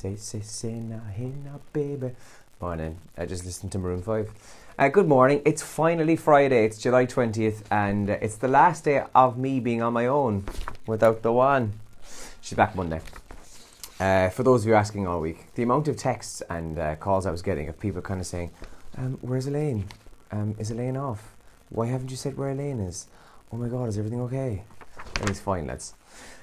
Say, say, say, now, hey, now, baby. Morning. I just listened to Maroon 5. Uh, good morning. It's finally Friday. It's July 20th, and it's the last day of me being on my own without the one. She's back Monday. Uh, for those of you asking all week, the amount of texts and uh, calls I was getting of people kind of saying, um, Where's Elaine? Um, is Elaine off? Why haven't you said where Elaine is? Oh my god, is everything okay? Everything's fine, lads.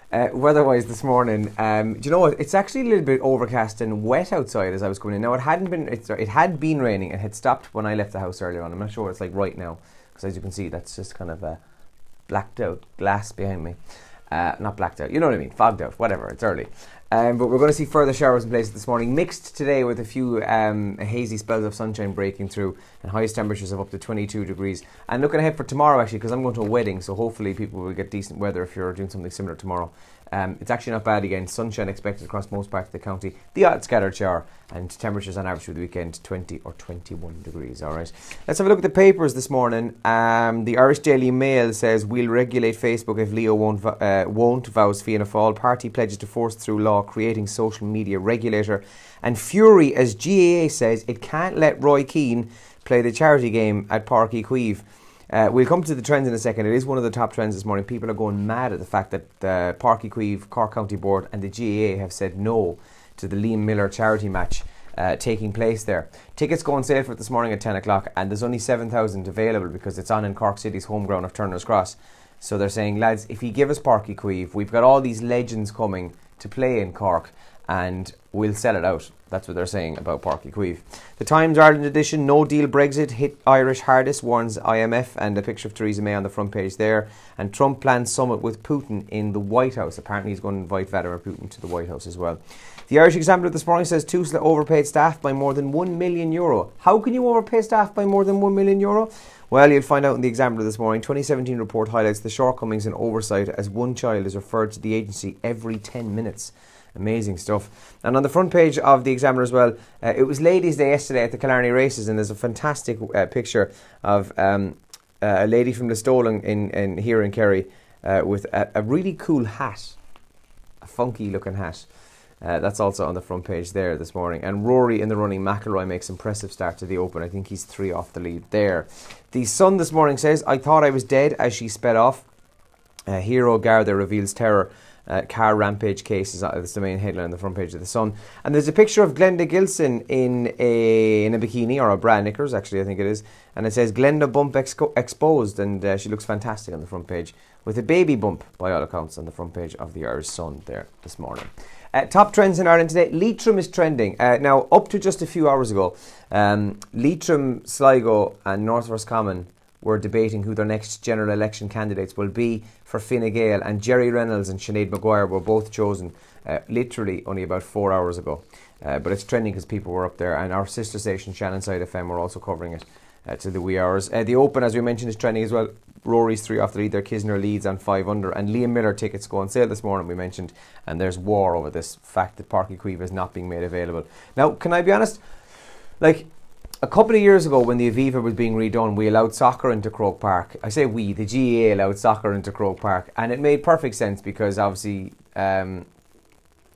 Uh, weather-wise this morning, um, do you know what? It's actually a little bit overcast and wet outside as I was coming in. Now it hadn't been. It, had been raining. It had stopped when I left the house earlier on. I'm not sure what it's like right now because as you can see, that's just kind of a blacked out glass behind me. Uh, not blacked out, you know what I mean, fogged out, whatever, it's early. Um, but we're going to see further showers in places this morning, mixed today with a few um, hazy spells of sunshine breaking through and highest temperatures of up to 22 degrees. And looking ahead for tomorrow, actually, because I'm going to a wedding, so hopefully people will get decent weather if you're doing something similar tomorrow. Um, it's actually not bad again. Sunshine expected across most parts of the county. The odd scattered shower and temperatures on average for the weekend 20 or 21 degrees. All right. Let's have a look at the papers this morning. Um, the Irish Daily Mail says we'll regulate Facebook if Leo won't uh, won't vows Fianna Fáil. Party pledges to force through law creating social media regulator. And fury as GAA says it can't let Roy Keane play the charity game at Páirc Uí Chaoimh. Uh, we'll come to the trends in a second. It is one of the top trends this morning. People are going mad at the fact that the Uí Chaoimh, Cork County Board, and the GAA have said no to the Liam Miller charity match uh, taking place there. Tickets go on sale for this morning at 10 o'clock, and there's only 7,000 available because it's on in Cork City's home ground of Turner's Cross. So they're saying, lads, if you give us Páirc Uí Chaoimh, we've got all these legends coming to play in Cork, and we'll sell it out. That's what they're saying about Uí Chaoimh. The Times Ireland edition, no deal Brexit hit Irish hardest, warns IMF, and a picture of Theresa May on the front page there. And Trump plans summit with Putin in the White House. Apparently, he's going to invite Vladimir Putin to the White House as well. The Irish Examiner this morning says TUSLA overpaid staff by more than 1 million euro. How can you overpay staff by more than 1 million euro? Well, you'll find out in the Examiner this morning. 2017 report highlights the shortcomings in oversight as one child is referred to the agency every 10 minutes. Amazing stuff. And on the front page of the Examiner as well, uh, it was Ladies' Day yesterday at the Killarney races, and there's a fantastic uh, picture of um, uh, a lady from Listowel in, in here in Kerry uh, with a, a, really cool hat, a funky looking hat. Uh, that's also on the front page there this morning. And Rory in the running, McIlroy makes impressive start to the Open. I think he's three off the lead there. The Sun this morning says, "I thought I was dead" as she sped off. Uh, Hero Garda reveals terror uh, car rampage cases. That's the main headline on the front page of the Sun. And there's a picture of Glenda Gilson in a in a bikini or a bra knickers, actually, I think it is. And it says Glenda bump exco- exposed, and uh, she looks fantastic on the front page with a baby bump, by all accounts, on the front page of the Irish Sun there this morning. Uh, top trends in Ireland today. Leitrim is trending. Uh, now, up to just a few hours ago, um, Leitrim, Sligo, and North Roscommon were debating who their next general election candidates will be for Fine Gael, and Gerry Reynolds and Sinead Maguire were both chosen uh, literally only about four hours ago. Uh, but it's trending because people were up there, and our sister station, Shannonside FM, were also covering it uh, to the wee hours. Uh, the Open, as we mentioned, is trending as well. Rory's three off the lead there, Kisner leads on five under, and Liam Miller tickets go on sale this morning, we mentioned, and there's war over this fact that Páirc Uí Chaoimh is not being made available. Now, can I be honest? Like, a couple of years ago, when the Aviva was being redone, we allowed soccer into Croke Park. I say we, the GAA allowed soccer into Croke Park, and it made perfect sense because obviously um,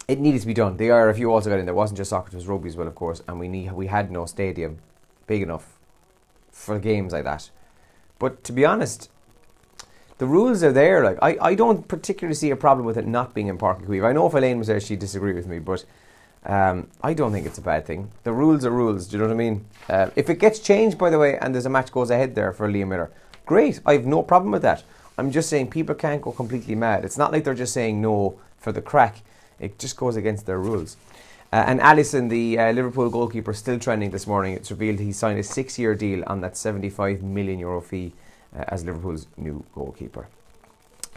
it needed to be done. The IRFU also got in there. It wasn't just soccer; it was rugby as well, of course. And we need we had no stadium big enough for games like that. But to be honest, the rules are there. Like I, I don't particularly see a problem with it not being in Uí Chaoimh. I know if Elaine was there, she'd disagree with me, but um, I don't think it's a bad thing. The rules are rules. Do you know what I mean? Uh, if it gets changed, by the way, and there's a match goes ahead there for Liam Miller, great. I have no problem with that. I'm just saying people can't go completely mad. It's not like they're just saying no for the crack. It just goes against their rules. Uh, and Alisson, the uh, Liverpool goalkeeper, still trending this morning. It's revealed he signed a six-year deal on that 75 million euro fee uh, as Liverpool's new goalkeeper.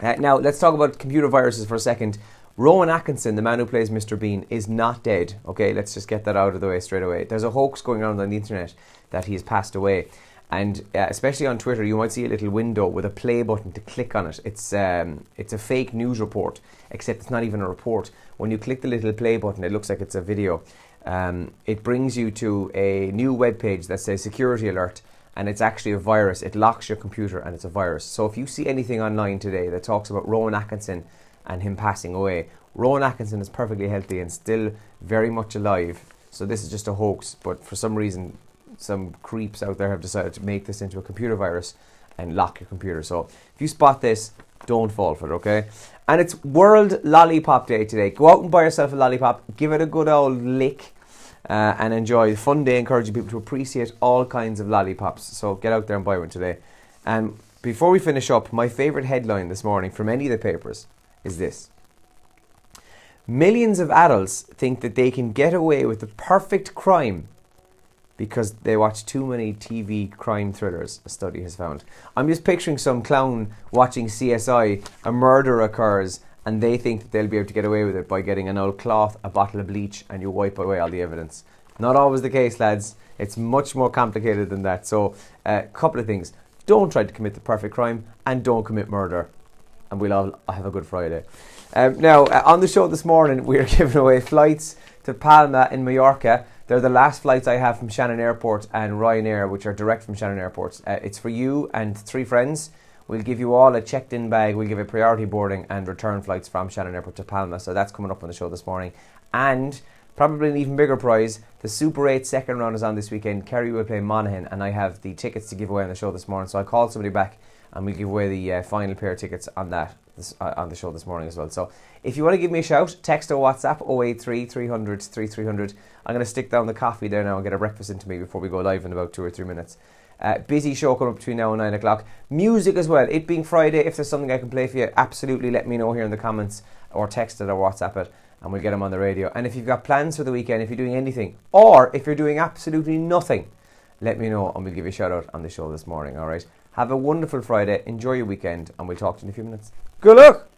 Uh, now let's talk about computer viruses for a second. Rowan Atkinson, the man who plays Mr. Bean, is not dead. Okay, let's just get that out of the way straight away. There's a hoax going on on the internet that he has passed away. And uh, especially on Twitter, you might see a little window with a play button to click on it. It's um, it's a fake news report, except it's not even a report. When you click the little play button, it looks like it's a video. Um, it brings you to a new web page that says security alert, and it's actually a virus. It locks your computer, and it's a virus. So if you see anything online today that talks about Rowan Atkinson and him passing away, Rowan Atkinson is perfectly healthy and still very much alive. So this is just a hoax, but for some reason, some creeps out there have decided to make this into a computer virus and lock your computer. So if you spot this, don't fall for it, okay? And it's World Lollipop Day today. Go out and buy yourself a lollipop, give it a good old lick, uh, and enjoy. The fun day encouraging people to appreciate all kinds of lollipops. So get out there and buy one today. And before we finish up, my favourite headline this morning from any of the papers is this. Millions of adults think that they can get away with the perfect crime because they watch too many TV crime thrillers, a study has found. I'm just picturing some clown watching CSI, a murder occurs, and they think that they'll be able to get away with it by getting an old cloth, a bottle of bleach, and you wipe away all the evidence. Not always the case, lads. It's much more complicated than that. So, a uh, couple of things. Don't try to commit the perfect crime, and don't commit murder. And we'll all have a good Friday. Um, now, uh, on the show this morning, we're giving away flights to Palma in Mallorca they're the last flights I have from Shannon Airport and Ryanair, which are direct from Shannon Airport. Uh, it's for you and three friends. We'll give you all a checked in bag. We'll give you priority boarding and return flights from Shannon Airport to Palma. So that's coming up on the show this morning. And probably an even bigger prize. The Super 8 second round is on this weekend. Kerry will play Monaghan, and I have the tickets to give away on the show this morning. So I called somebody back and we'll give away the uh, final pair of tickets on that this, uh, on the show this morning as well. So if you want to give me a shout, text or WhatsApp 083 300 3300. I'm going to stick down the coffee there now and get a breakfast into me before we go live in about two or three minutes. Uh, busy show coming up between now and 9 o'clock. Music as well. It being Friday, if there's something I can play for you, absolutely let me know here in the comments or text it or WhatsApp it and we'll get them on the radio. And if you've got plans for the weekend, if you're doing anything, or if you're doing absolutely nothing, let me know and we'll give you a shout out on the show this morning, alright? Have a wonderful Friday, enjoy your weekend, and we'll talk to you in a few minutes. Good luck!